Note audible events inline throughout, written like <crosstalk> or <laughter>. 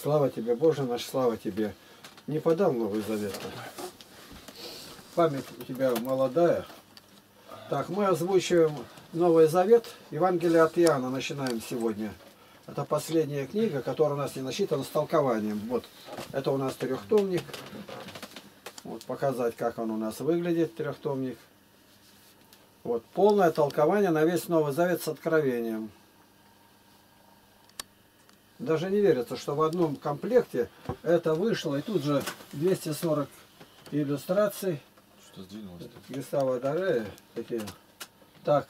Слава тебе, Боже наш, слава тебе. Не подал Новый Завет. Память у тебя молодая. Так, мы озвучиваем Новый Завет, Евангелие от Иоанна начинаем сегодня. Это последняя книга, которая у нас не насчитана с толкованием. Вот, это у нас трехтомник. Вот, показать, как он у нас выглядит, трехтомник. Вот, полное толкование на весь Новый Завет с откровением. Даже не верится, что в одном комплекте это вышло. И тут же 240 иллюстраций. Что сдвинулось? Гестава Дарея такие. Так,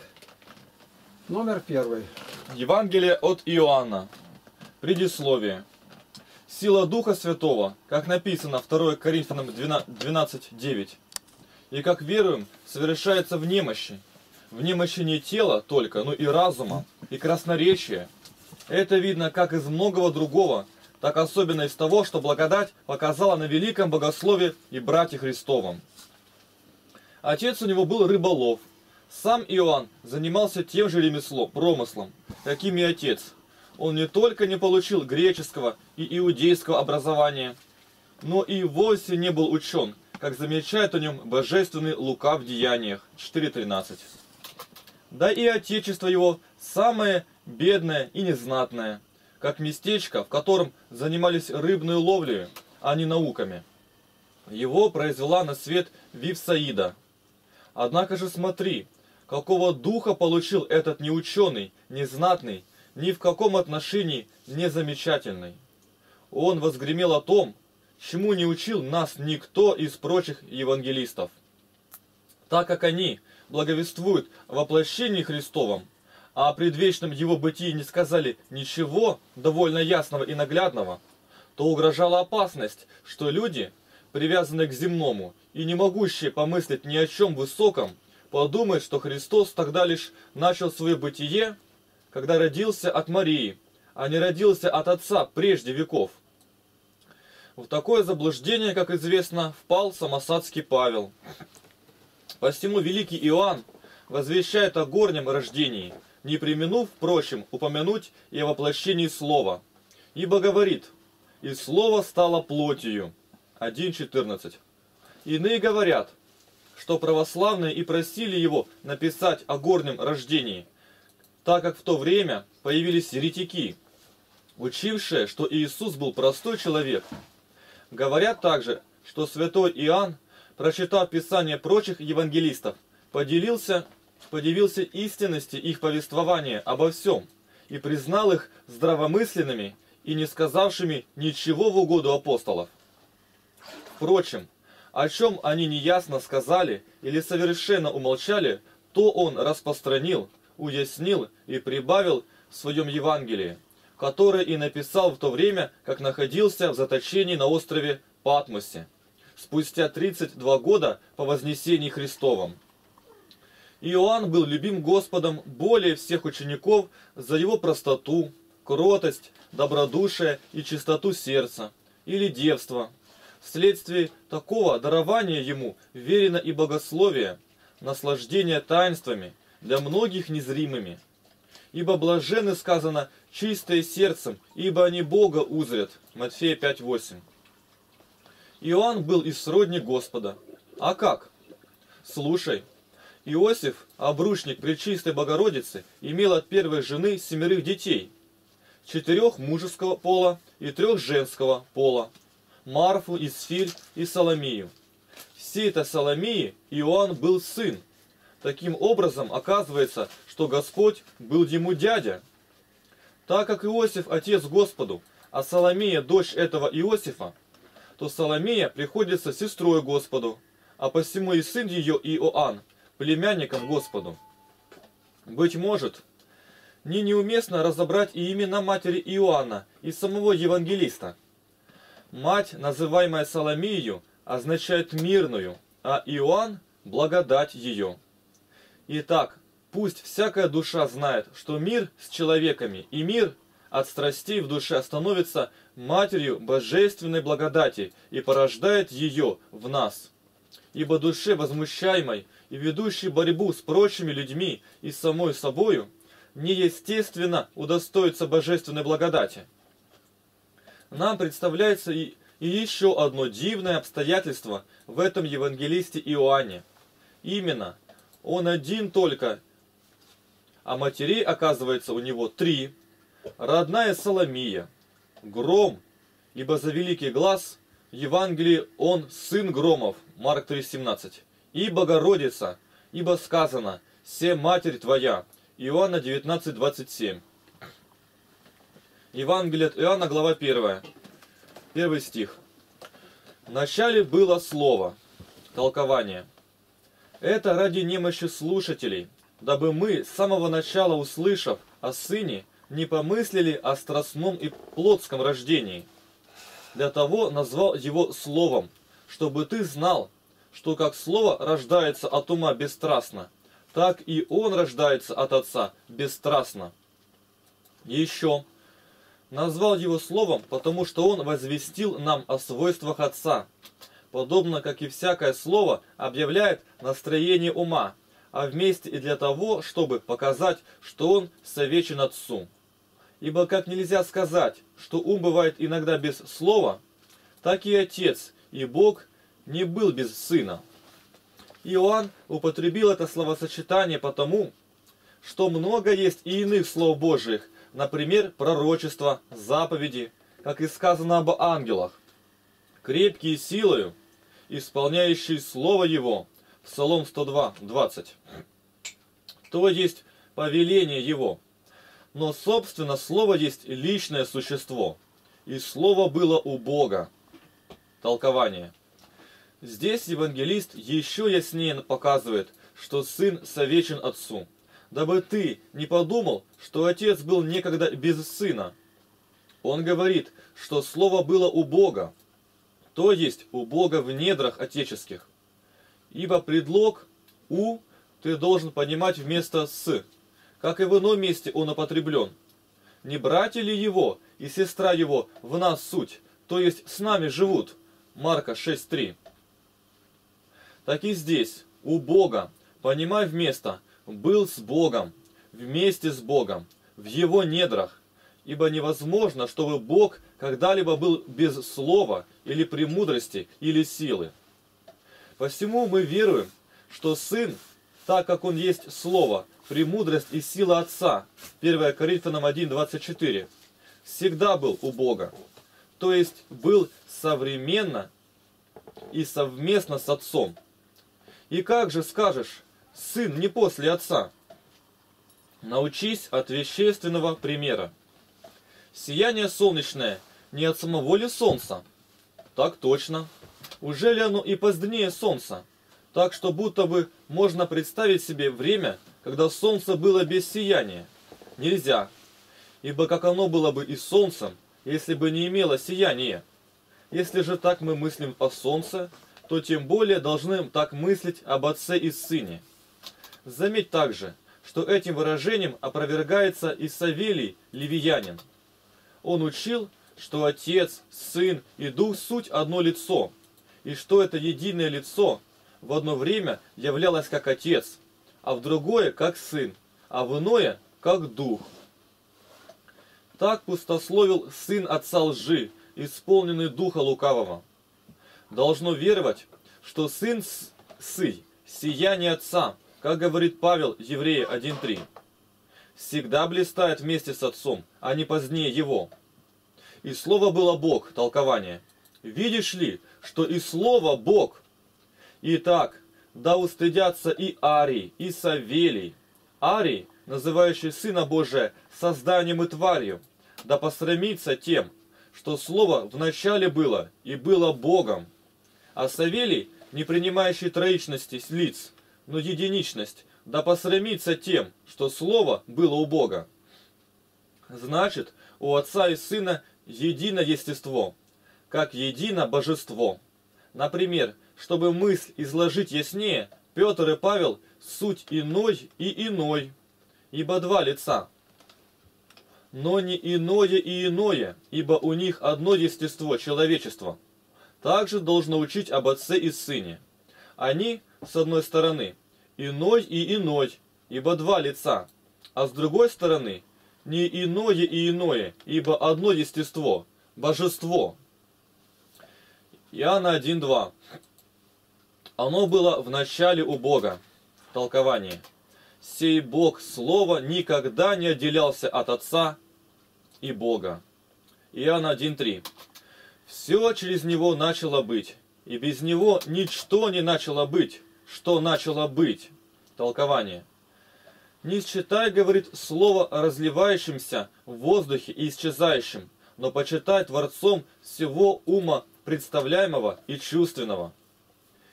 номер первый. Евангелие от Иоанна. Предисловие. Сила Духа Святого, как написано 2 Коринфянам 12.9. И как веруем, совершается в немощи. В немощи не тела только, но и разума, и красноречия, это видно как из многого другого, так особенно из того, что благодать показала на великом богослове и брате Христовом. Отец у него был рыболов. Сам Иоанн занимался тем же ремеслом, промыслом, каким и отец. Он не только не получил греческого и иудейского образования, но и вовсе не был учен, как замечает о нем божественный Лука в Деяниях 4.13. Да и отечество его самое бедное и незнатное, как местечко, в котором занимались рыбной ловлей, а не науками. Его произвела на свет Вивсаида. Однако же смотри, какого духа получил этот неученый, незнатный, ни в каком отношении не замечательный. Он возгремел о том, чему не учил нас никто из прочих евангелистов. Так как они благовествуют о воплощении Христовом, а о предвечном его бытии не сказали ничего довольно ясного и наглядного, то угрожала опасность, что люди, привязанные к земному и не могущие помыслить ни о чем высоком, подумают, что Христос тогда лишь начал свое бытие, когда родился от Марии, а не родился от Отца прежде веков. В такое заблуждение, как известно, впал самосадский Павел. Посему великий Иоанн возвещает о горнем рождении – не применув, впрочем, упомянуть и о воплощении Слова. Ибо говорит, «И Слово стало плотью». 1.14. Иные говорят, что православные и просили его написать о горнем рождении, так как в то время появились еретики, учившие, что Иисус был простой человек. Говорят также, что святой Иоанн, прочитав Писание прочих евангелистов, поделился подивился истинности их повествования обо всем и признал их здравомысленными и не сказавшими ничего в угоду апостолов. Впрочем, о чем они неясно сказали или совершенно умолчали, то он распространил, уяснил и прибавил в своем Евангелии, которое и написал в то время, как находился в заточении на острове Патмосе, спустя 32 года по вознесении Христовом. Иоанн был любим Господом более всех учеников за его простоту, кротость, добродушие и чистоту сердца, или девство. Вследствие такого дарования ему верено и богословие, наслаждение таинствами, для многих незримыми. Ибо блажены сказано чистое сердцем, ибо они Бога узрят. Матфея 5.8. Иоанн был из сродни Господа. А как? Слушай, Иосиф, обручник Пречистой Богородицы, имел от первой жены семерых детей, четырех мужеского пола и трех женского пола, Марфу, Исфирь и Соломию. Все это Соломии Иоанн был сын. Таким образом, оказывается, что Господь был ему дядя. Так как Иосиф отец Господу, а Соломия дочь этого Иосифа, то Соломия приходится сестрой Господу, а посему и сын ее Иоанн племянником Господу. Быть может, не неуместно разобрать и имена матери Иоанна и самого евангелиста. Мать, называемая Соломию, означает мирную, а Иоанн – благодать ее. Итак, пусть всякая душа знает, что мир с человеками и мир от страстей в душе становится матерью божественной благодати и порождает ее в нас. Ибо душе возмущаемой – и ведущий борьбу с прочими людьми и самой собою, неестественно удостоиться божественной благодати. нам представляется и, и еще одно дивное обстоятельство в этом евангелисте Иоанне. Именно, он один только, а матерей, оказывается, у него три. Родная Соломия, Гром, ибо за великий глаз Евангелии он сын Громов, Марк 3,17, и Богородица, ибо сказано, «Се матерь твоя», Иоанна 19,27. Евангелие от Иоанна, глава 1. Первый стих. Вначале было Слово. Толкование. Это ради немощи слушателей, дабы мы, с самого начала услышав о Сыне, не помыслили о страстном и плотском рождении. Для того назвал его Словом, чтобы ты знал, что как Слово рождается от ума бесстрастно, так и Он рождается от Отца бесстрастно. Еще назвал его Словом, потому что Он возвестил нам о свойствах Отца, подобно как и всякое Слово объявляет настроение ума, а вместе и для того, чтобы показать, что Он совечен Отцу. Ибо как нельзя сказать, что ум бывает иногда без слова, так и Отец и Бог не был без Сына. Иоанн употребил это словосочетание потому, что много есть и иных слов Божьих, например, пророчества, заповеди, как и сказано об ангелах, крепкие силою, исполняющие Слово Его, Псалом 102, 20. То есть повеление Его. Но, собственно, Слово есть личное существо, и Слово было у Бога. Толкование. Здесь евангелист еще яснее показывает, что Сын совечен Отцу – дабы ты не подумал, что отец был некогда без сына. Он говорит, что слово было у Бога, то есть у Бога в недрах отеческих. Ибо предлог «у» ты должен понимать вместо «с», как и в ином месте он употреблен. Не братья ли его и сестра его в нас суть, то есть с нами живут? Марка 6.3. Так и здесь, у Бога, понимай вместо был с Богом, вместе с Богом, в Его недрах, ибо невозможно, чтобы Бог когда-либо был без слова или премудрости или силы. Посему мы веруем, что Сын, так как Он есть Слово, премудрость и сила Отца, 1 Коринфянам 1.24, всегда был у Бога, то есть был современно и совместно с Отцом. И как же скажешь, сын не после отца. Научись от вещественного примера. Сияние солнечное не от самого ли солнца? Так точно. Уже ли оно и позднее солнца? Так что будто бы можно представить себе время, когда солнце было без сияния. Нельзя. Ибо как оно было бы и солнцем, если бы не имело сияния? Если же так мы мыслим о солнце, то тем более должны так мыслить об отце и сыне. Заметь также, что этим выражением опровергается и Савелий Левиянин. Он учил, что Отец, Сын и Дух суть одно лицо, и что это единое лицо в одно время являлось как Отец, а в другое как Сын, а в иное как Дух. Так пустословил сын отца лжи, исполненный духа лукавого. Должно веровать, что сын сый, сияние отца, как говорит Павел, Евреи 1.3, всегда блистает вместе с Отцом, а не позднее Его. И Слово было Бог, толкование. Видишь ли, что и Слово Бог. Итак, да устыдятся и Арий, и Савелий. Арий, называющий Сына Божия созданием и тварью, да посрамится тем, что Слово вначале было и было Богом. А Савелий, не принимающий троичности лиц, но единичность, да посрамится тем, что Слово было у Бога. Значит, у Отца и Сына едино естество, как едино божество. Например, чтобы мысль изложить яснее, Петр и Павел суть иной и иной, ибо два лица. Но не иное и иное, ибо у них одно естество, человечество. Также должно учить об Отце и Сыне. Они, с одной стороны, иной и иной, ибо два лица, а с другой стороны, не иное и иное, ибо одно естество, божество. Иоанна 1.2. Оно было в начале у Бога. Толкование. Сей Бог Слова никогда не отделялся от Отца и Бога. Иоанна 1.3. Все через Него начало быть, и без Него ничто не начало быть, что начало быть. Толкование. Не считай, говорит, слово разливающимся в воздухе и исчезающим, но почитай Творцом всего ума представляемого и чувственного.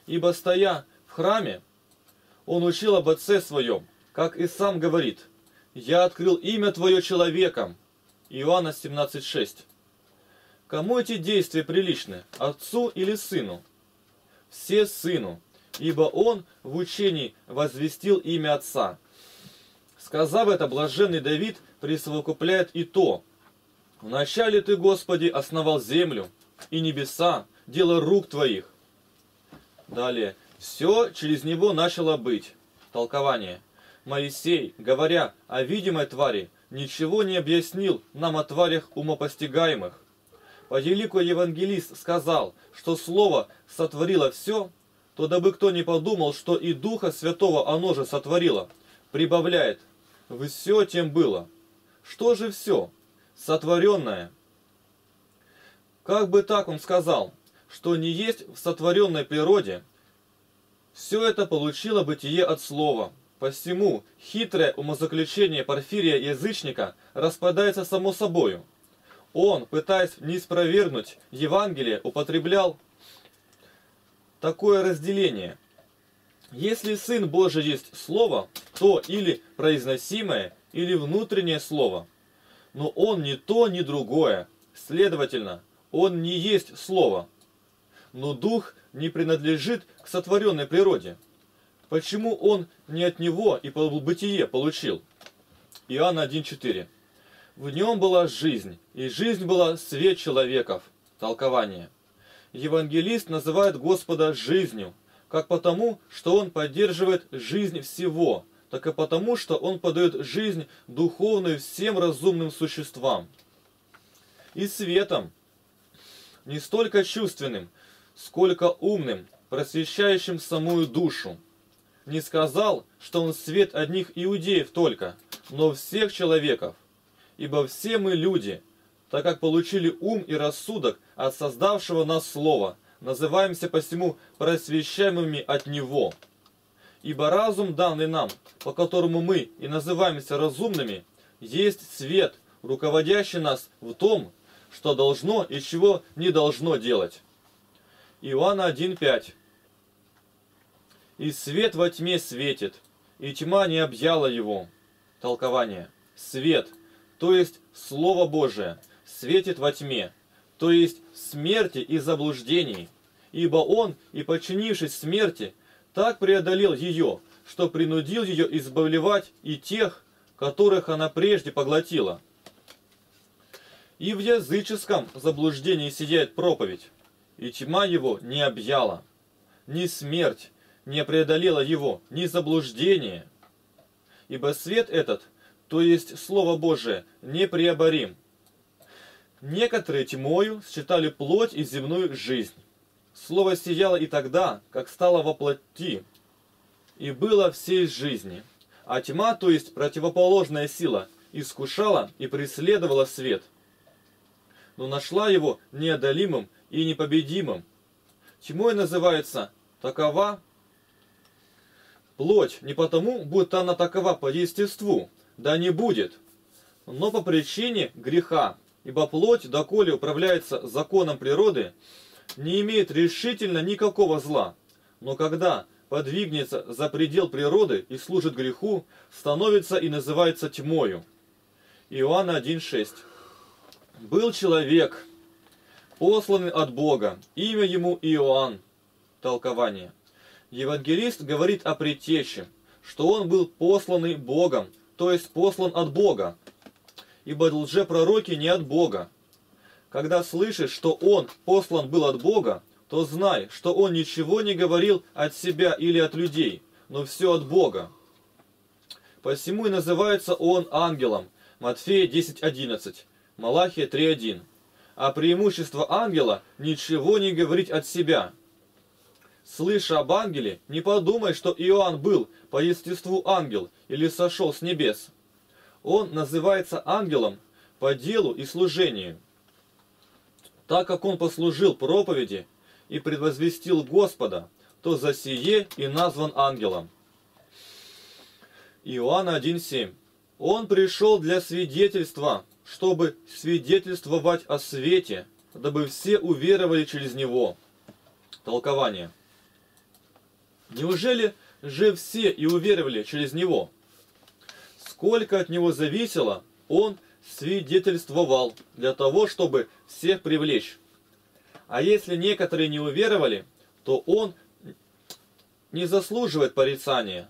Ибо стоя в храме, он учил об Отце Своем, как и сам говорит, «Я открыл имя Твое человеком». Иоанна 17,6. Кому эти действия приличны, отцу или сыну? Все сыну, ибо он в учении возвестил имя Отца. Сказав это, блаженный Давид присовокупляет и то. «Вначале Ты, Господи, основал землю и небеса, дело рук Твоих». Далее. «Все через Него начало быть». Толкование. Моисей, говоря о видимой твари, ничего не объяснил нам о тварях умопостигаемых. По великий евангелист сказал, что Слово сотворило все, то дабы кто не подумал, что и Духа Святого оно же сотворило, прибавляет, все тем было. Что же все? Сотворенное. Как бы так он сказал, что не есть в сотворенной природе, все это получило бытие от слова. Посему хитрое умозаключение Порфирия язычника распадается само собою. Он, пытаясь не спровергнуть Евангелие, употреблял такое разделение. Если Сын Божий есть Слово, то или произносимое, или внутреннее Слово. Но Он не то, ни другое. Следовательно, Он не есть Слово. Но Дух не принадлежит к сотворенной природе. Почему Он не от Него и бытие получил? Иоанна 1.4 В нем была жизнь, и жизнь была свет человеков. Толкование. Евангелист называет Господа жизнью, как потому, что Он поддерживает жизнь всего, так и потому, что Он подает жизнь духовную всем разумным существам. И светом, не столько чувственным, сколько умным, просвещающим самую душу. Не сказал, что Он свет одних иудеев только, но всех человеков. Ибо все мы люди, так как получили ум и рассудок от создавшего нас Слова, называемся посему просвещаемыми от Него. Ибо разум, данный нам, по которому мы и называемся разумными, есть свет, руководящий нас в том, что должно и чего не должно делать. Иоанна 1.5 «И свет во тьме светит, и тьма не объяла его». Толкование. Свет, то есть Слово Божие, светит во тьме, то есть смерти и заблуждений, ибо он, и подчинившись смерти, так преодолел ее, что принудил ее избавлевать и тех, которых она прежде поглотила. И в языческом заблуждении сидит проповедь, и тьма его не объяла, ни смерть не преодолела его, ни заблуждение. Ибо свет этот, то есть Слово Божие, непреоборим. Некоторые тьмою считали плоть и земную жизнь. Слово сияло и тогда, как стало во плоти, и было всей жизни. А тьма, то есть противоположная сила, искушала и преследовала свет. Но нашла его неодолимым и непобедимым. Тьмой называется такова плоть не потому, будто она такова по естеству, да не будет, но по причине греха, ибо плоть, доколе управляется законом природы, не имеет решительно никакого зла, но когда подвигнется за предел природы и служит греху, становится и называется тьмою. Иоанна 1.6 Был человек, посланный от Бога, имя ему Иоанн. Толкование. Евангелист говорит о предтече, что он был посланный Богом, то есть послан от Бога, ибо лжепророки не от Бога. Когда слышишь, что он послан был от Бога, то знай, что он ничего не говорил от себя или от людей, но все от Бога. Посему и называется он ангелом. Матфея 10.11, Малахия 3.1. а преимущество ангела ничего не говорить от себя. Слыша об ангеле, не подумай, что Иоанн был по естеству ангел или сошел с небес. Он называется ангелом по делу и служению. Так как он послужил проповеди и предвозвестил Господа, то за сие и назван ангелом. Иоанна 1.7. Он пришел для свидетельства, чтобы свидетельствовать о свете, дабы все уверовали через него. Толкование. Неужели же все и уверовали через него? Сколько от него зависело, он свидетельствовал для того, чтобы всех привлечь. А если некоторые не уверовали, то он не заслуживает порицания.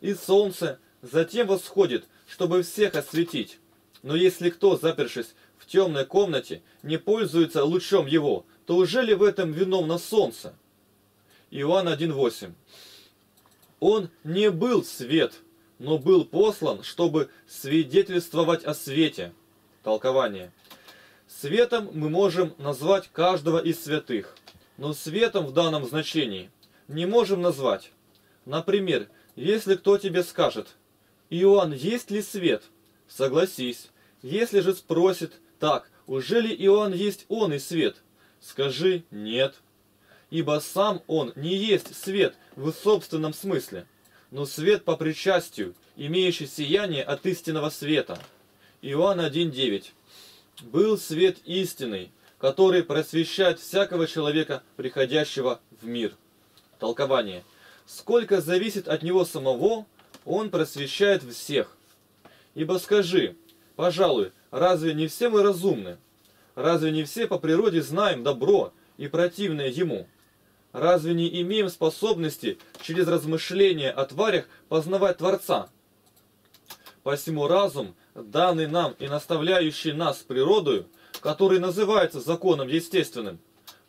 И солнце затем восходит, чтобы всех осветить. Но если кто, запершись в темной комнате, не пользуется лучом его, то уже ли в этом виновно солнце? Иоанн 1.8 Он не был свет, но был послан, чтобы свидетельствовать о свете. Толкование. Светом мы можем назвать каждого из святых, но светом в данном значении не можем назвать. Например, если кто тебе скажет, Иоанн, есть ли свет? Согласись. Если же спросит, так, уже ли Иоанн есть он и свет? Скажи, нет. Ибо сам он не есть свет в собственном смысле, но свет по причастию, имеющий сияние от истинного света. Иоанн 1.9. Был свет истинный, который просвещает всякого человека, приходящего в мир. Толкование. Сколько зависит от него самого, он просвещает всех. Ибо скажи, пожалуй, разве не все мы разумны? Разве не все по природе знаем добро и противное ему? Разве не имеем способности через размышления о тварях познавать Творца? Посему разум, данный нам и наставляющий нас природою, который называется законом естественным,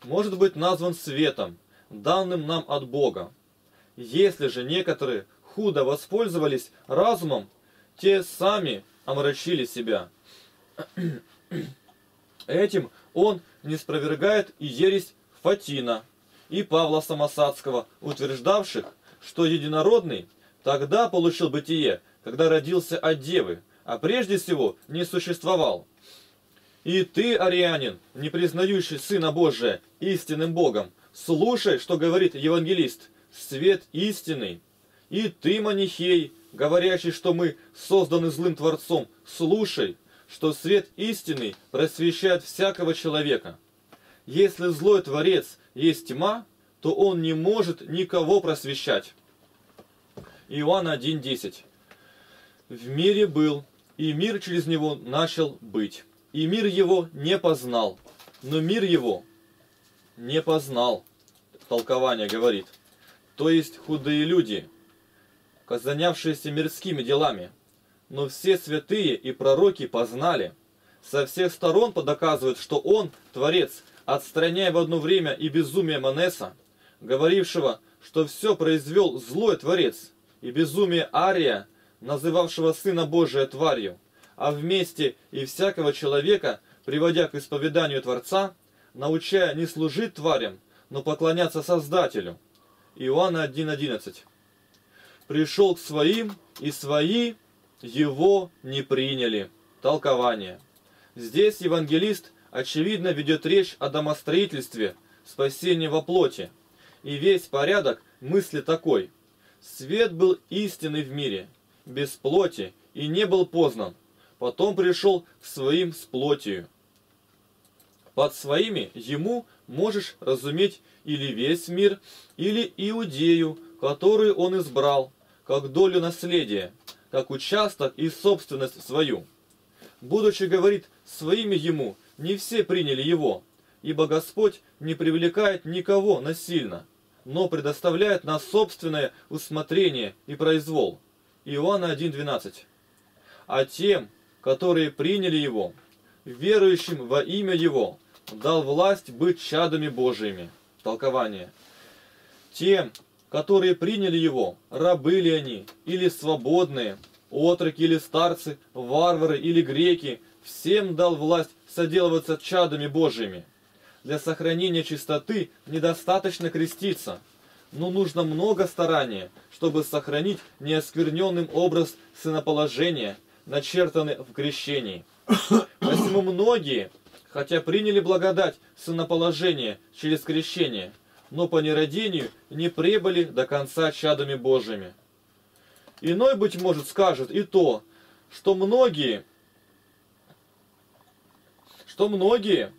может быть назван светом, данным нам от Бога. Если же некоторые худо воспользовались разумом, те сами омрачили себя. Этим он не спровергает и ересь Фатина и Павла Самосадского, утверждавших, что единородный тогда получил бытие, когда родился от девы, а прежде всего не существовал. И ты, арианин, не признающий Сына Божия истинным Богом, слушай, что говорит евангелист, свет истинный. И ты, манихей, говорящий, что мы созданы злым Творцом, слушай, что свет истинный просвещает всякого человека. Если злой Творец есть тьма, то он не может никого просвещать. Иоанн 1.10 В мире был, и мир через него начал быть. И мир его не познал, но мир его не познал. Толкование говорит. То есть худые люди, занявшиеся мирскими делами. Но все святые и пророки познали. Со всех сторон подоказывают, что он, Творец, отстраняя в одно время и безумие Манеса, говорившего, что все произвел злой Творец, и безумие Ария, называвшего Сына Божия тварью, а вместе и всякого человека, приводя к исповеданию Творца, научая не служить тварям, но поклоняться Создателю. Иоанна 1.11 пришел к своим, и свои его не приняли. Толкование. Здесь евангелист очевидно ведет речь о домостроительстве, спасении во плоти. И весь порядок мысли такой. Свет был истинный в мире, без плоти, и не был познан. Потом пришел к своим с плотью. Под своими ему можешь разуметь или весь мир, или Иудею, которую он избрал, как долю наследия, как участок и собственность свою. Будучи, говорит, своими ему, не все приняли его, ибо Господь не привлекает никого насильно, но предоставляет на собственное усмотрение и произвол. Иоанна 1.12. А тем, которые приняли его, верующим во имя его, дал власть быть чадами Божиими. Толкование. Тем, которые приняли его, рабы ли они, или свободные, отроки или старцы, варвары или греки, всем дал власть соделываться чадами Божьими. Для сохранения чистоты недостаточно креститься, но нужно много старания, чтобы сохранить неоскверненным образ сыноположения, начертанный в крещении. Посему многие, хотя приняли благодать сыноположения через крещение, но по нерадению не прибыли до конца чадами Божьими. Иной, быть может, скажет и то, что многие, что многие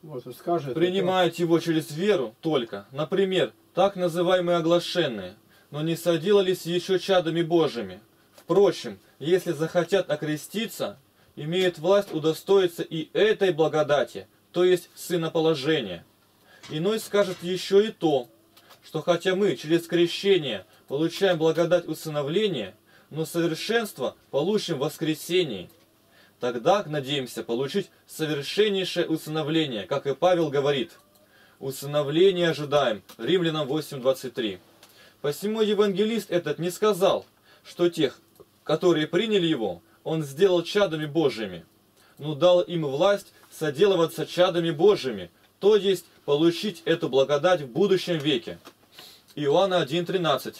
Вот скажет. принимают его через веру только, например, так называемые оглашенные, но не соделались еще чадами Божьими. Впрочем, если захотят окреститься, имеют власть удостоиться и этой благодати, то есть сыноположения. Иной скажет еще и то, что хотя мы через крещение получаем благодать усыновления, но совершенство получим в воскресении. Тогда надеемся получить совершеннейшее усыновление, как и Павел говорит. Усыновление ожидаем. Римлянам 8.23. Посему евангелист этот не сказал, что тех, которые приняли его, он сделал чадами Божьими, но дал им власть соделываться чадами Божьими, то есть получить эту благодать в будущем веке. Иоанна 1.13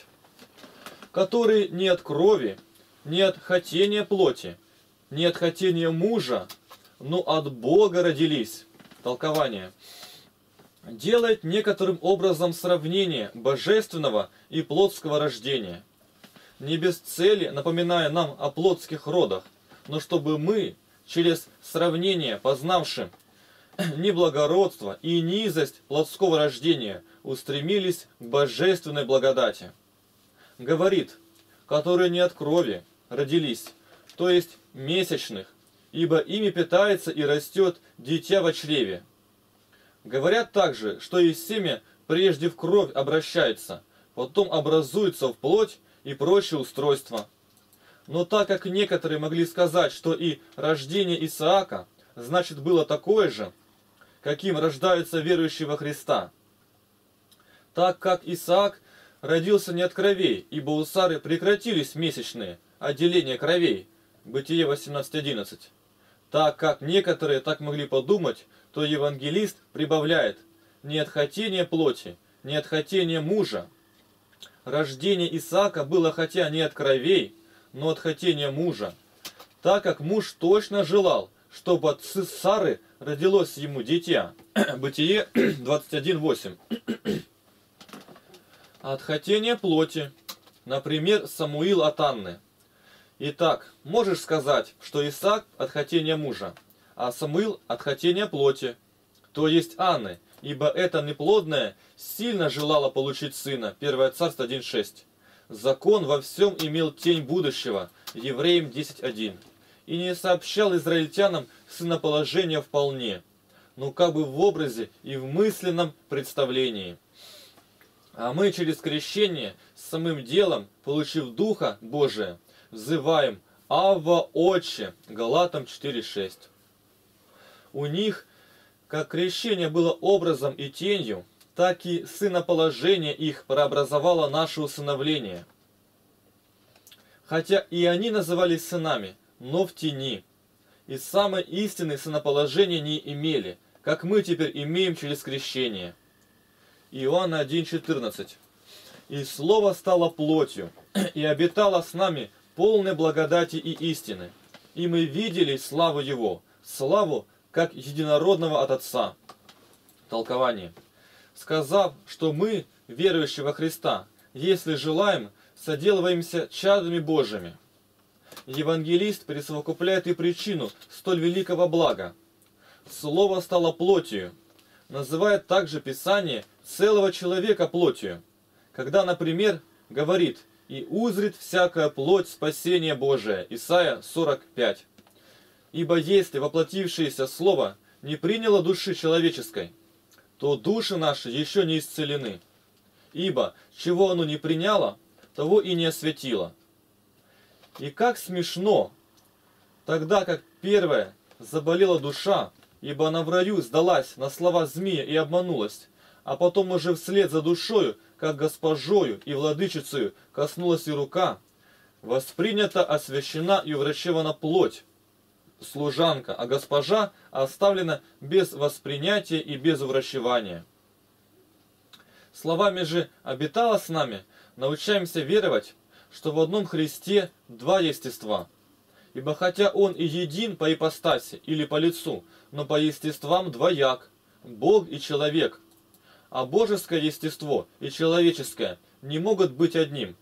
который не от крови, не от хотения плоти, не от хотения мужа, но от Бога родились. Толкование. Делает некоторым образом сравнение божественного и плотского рождения. Не без цели напоминая нам о плотских родах, но чтобы мы, через сравнение познавши неблагородство и низость плотского рождения, устремились к божественной благодати. Говорит, которые не от крови родились, то есть месячных, ибо ими питается и растет дитя во чреве. Говорят также, что и семя прежде в кровь обращается, потом образуется в плоть и прочие устройства. Но так как некоторые могли сказать, что и рождение Исаака, значит было такое же, каким рождаются верующие во Христа, так как Исаак родился не от кровей, ибо у Сары прекратились месячные, отделения кровей. Бытие 18.11. Так как некоторые так могли подумать, то евангелист прибавляет не от хотения плоти, не от хотения мужа. Рождение Исаака было хотя не от кровей, но от хотения мужа, так как муж точно желал, чтобы от Сары родилось ему дитя. <clears throat> Бытие <clears throat> 21.8. <clears throat> От хотения плоти. Например, Самуил от Анны. Итак, можешь сказать, что Исаак от хотения мужа, а Самуил от хотения плоти, то есть Анны, ибо эта неплодная сильно желала получить сына. 1 Царство 1.6. Закон во всем имел тень будущего. Евреям 10.1. И не сообщал израильтянам сыноположения вполне, но как бы в образе и в мысленном представлении. А мы через крещение, самым делом, получив Духа Божия, взываем «Ава Отче» Галатам 4.6. У них, как крещение было образом и тенью, так и сыноположение их преобразовало наше усыновление. Хотя и они назывались сынами, но в тени, и самой истины сыноположения не имели, как мы теперь имеем через крещение – Иоанна 1.14. «И Слово стало плотью, и обитало с нами полной благодати и истины, и мы видели славу Его, славу, как единородного от Отца». Толкование. Сказав, что мы, верующие во Христа, если желаем, соделываемся чадами Божьими. Евангелист присовокупляет и причину столь великого блага. Слово стало плотью, называет также Писание целого человека плотью, когда, например, говорит «И узрит всякая плоть спасение Божие» Исайя 45. Ибо если воплотившееся Слово не приняло души человеческой, то души наши еще не исцелены. Ибо чего оно не приняло, того и не осветило. И как смешно, тогда как первое заболела душа, ибо она в раю сдалась на слова змея и обманулась, а потом уже вслед за душою, как госпожою и владычицею, коснулась и рука, воспринята, освящена и врачевана плоть, служанка, а госпожа оставлена без воспринятия и без врачевания. Словами же обитала с нами, научаемся веровать, что в одном Христе два естества. Ибо хотя Он и един по ипостаси или по лицу, но по естествам двояк, Бог и человек. А божеское естество и человеческое не могут быть одним,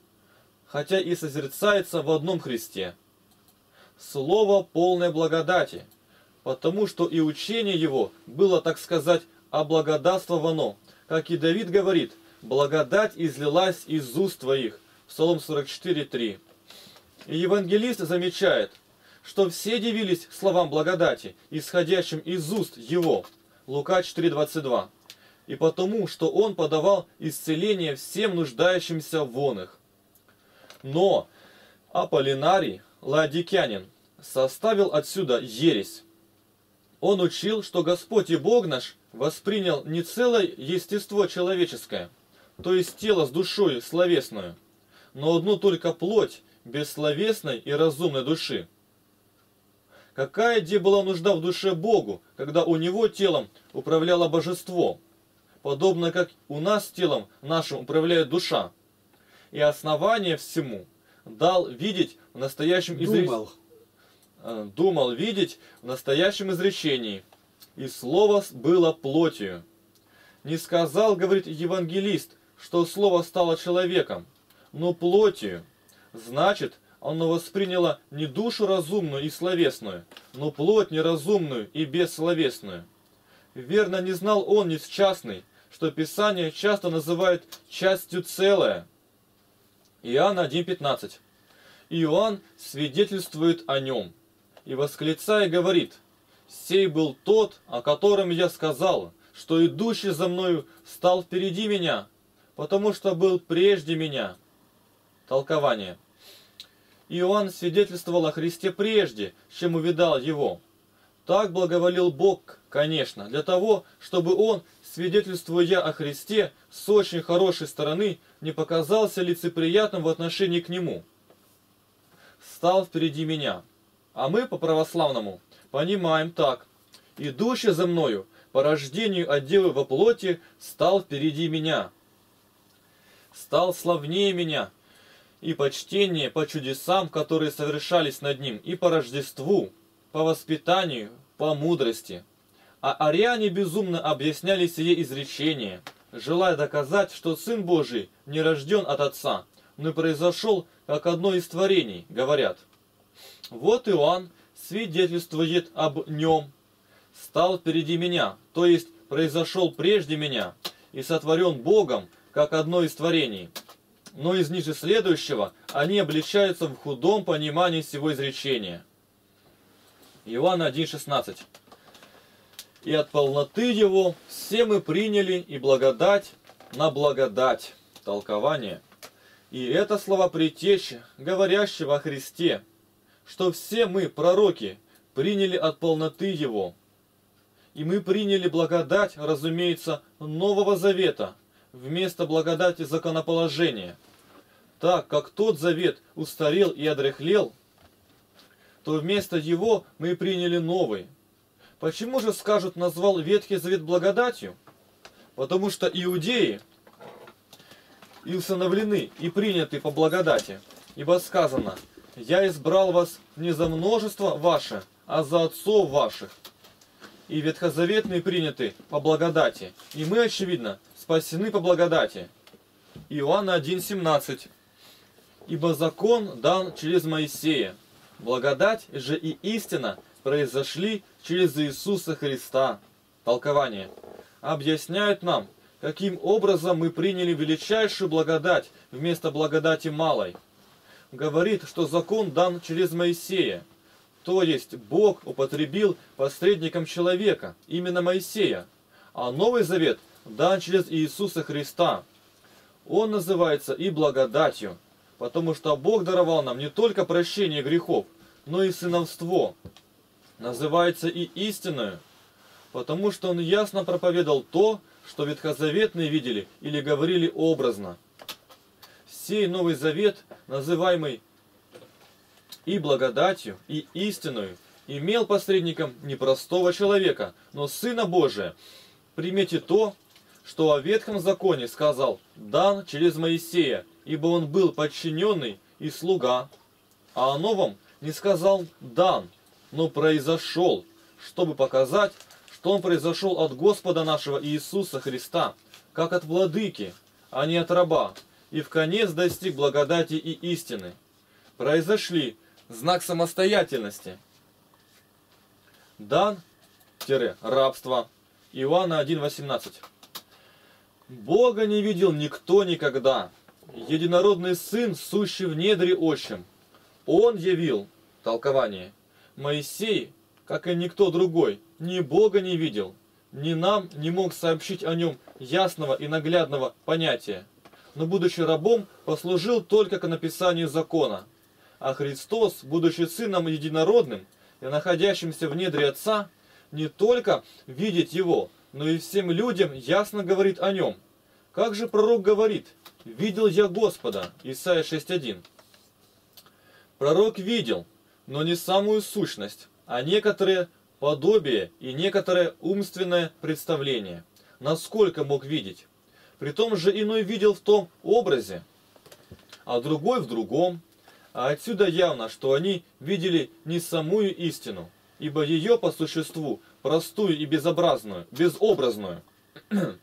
хотя и созерцается в одном Христе. Слово полное благодати, потому что и учение его было, так сказать, облагодатствовано, как и Давид говорит, благодать излилась из уст твоих, Псалом 44.3. И евангелист замечает, что все дивились словам благодати, исходящим из уст его, Лука 4.22, и потому, что он подавал исцеление всем нуждающимся в их. Но Аполлинарий, ладикянин, составил отсюда ересь. Он учил, что Господь и Бог наш воспринял не целое естество человеческое, то есть тело с душой словесную, но одну только плоть бессловесной и разумной души. Какая где была нужда в душе Богу, когда у него телом управляло божество, подобно как у нас телом нашим управляет душа. И основание всему дал видеть в настоящем изречении. Думал. Э, думал видеть в настоящем изречении. И слово было плотью. Не сказал, говорит евангелист, что слово стало человеком, но плотью. Значит, оно восприняло не душу разумную и словесную, но плоть неразумную и бессловесную. Верно не знал он несчастный, что Писание часто называет частью целое. Иоанн 1.15. Иоанн свидетельствует о нем и восклицая говорит, «Сей был тот, о котором я сказал, что идущий за мною стал впереди меня, потому что был прежде меня». Толкование. Иоанн свидетельствовал о Христе прежде, чем увидал его. Так благоволил Бог, конечно, для того, чтобы он, свидетельствуя о Христе с очень хорошей стороны, не показался лицеприятным в отношении к Нему. Стал впереди меня. А мы по-православному понимаем так. Идущий за мною по рождению от девы во плоти стал впереди меня. Стал славнее меня, и почтение по чудесам, которые совершались над ним, и по Рождеству, по воспитанию, по мудрости. А ариане безумно объясняли сие изречение, желая доказать, что Сын Божий не рожден от Отца, но произошел как одно из творений, говорят. Вот Иоанн свидетельствует об нем, стал впереди меня, то есть произошел прежде меня, и сотворен Богом, как одно из творений но из ниже следующего они обличаются в худом понимании всего изречения. Иоанна 1,16 «И от полноты его все мы приняли и благодать на благодать». Толкование. И это слова притечи, говорящего о Христе, что все мы, пророки, приняли от полноты Его. И мы приняли благодать, разумеется, Нового Завета, вместо благодати законоположения. Так как тот завет устарел и одряхлел, то вместо его мы приняли новый. Почему же, скажут, назвал Ветхий Завет благодатью? Потому что иудеи и усыновлены, и приняты по благодати. Ибо сказано, «Я избрал вас не за множество ваше, а за отцов ваших». И ветхозаветные приняты по благодати. И мы, очевидно, спасены по благодати. Иоанна 1,17 Ибо закон дан через Моисея, благодать же и истина произошли через Иисуса Христа. Толкование. Объясняют нам, каким образом мы приняли величайшую благодать вместо благодати малой. Говорит, что закон дан через Моисея, то есть Бог употребил посредником человека, именно Моисея, а Новый Завет – дан через Иисуса Христа. Он называется и благодатью, потому что Бог даровал нам не только прощение грехов, но и сыновство. Называется и истинную, потому что Он ясно проповедал то, что ветхозаветные видели или говорили образно. Сей Новый Завет, называемый и благодатью, и истинную, имел посредником не простого человека, но Сына Божия. Примите то, что о Ветхом Законе сказал, дан через Моисея, ибо он был подчиненный и слуга. А о Новом не сказал дан, но произошел, чтобы показать, что он произошел от Господа нашего Иисуса Христа, как от владыки, а не от раба, и в конец достиг благодати и истины. Произошли знак самостоятельности. Дан-рабство. Иоанна 1.18. Бога не видел никто никогда. Единородный Сын, сущий в недре отчим. Он явил, толкование, Моисей, как и никто другой, ни Бога не видел, ни нам не мог сообщить о нем ясного и наглядного понятия. Но, будучи рабом, послужил только к написанию закона. А Христос, будучи Сыном Единородным и находящимся в недре Отца, не только видит Его, но и всем людям ясно говорит о Нем. Как же пророк говорит, «Видел я Господа» Исайя 6.1. Пророк видел, но не самую сущность, а некоторые подобие и некоторое умственное представление. Насколько мог видеть? При том же иной видел в том образе, а другой в другом. А отсюда явно, что они видели не самую истину, ибо ее по существу, простую и безобразную, безобразную,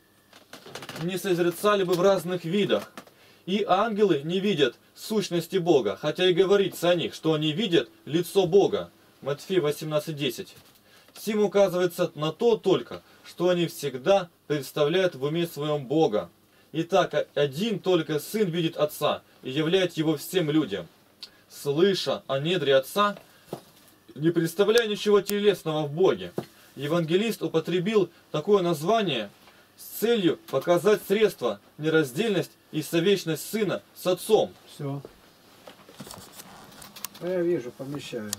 <clears throat> не созерцали бы в разных видах. И ангелы не видят сущности Бога, хотя и говорится о них, что они видят лицо Бога. Матфея 18.10. Сим указывается на то только, что они всегда представляют в уме своем Бога. Итак, один только Сын видит Отца и являет Его всем людям. Слыша о недре Отца, не представляя ничего телесного в Боге, евангелист употребил такое название с целью показать средства, нераздельность и совечность Сына с Отцом. Все. Я вижу, помещаю.